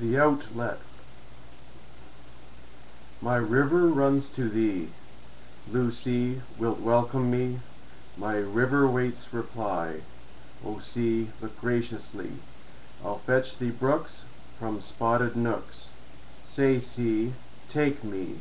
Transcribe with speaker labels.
Speaker 1: The outlet. My river runs to thee, Blue sea, wilt welcome me? My river waits reply. O sea, look graciously. I'll fetch thee brooks From spotted nooks. Say, sea, take me.